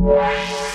Yeah.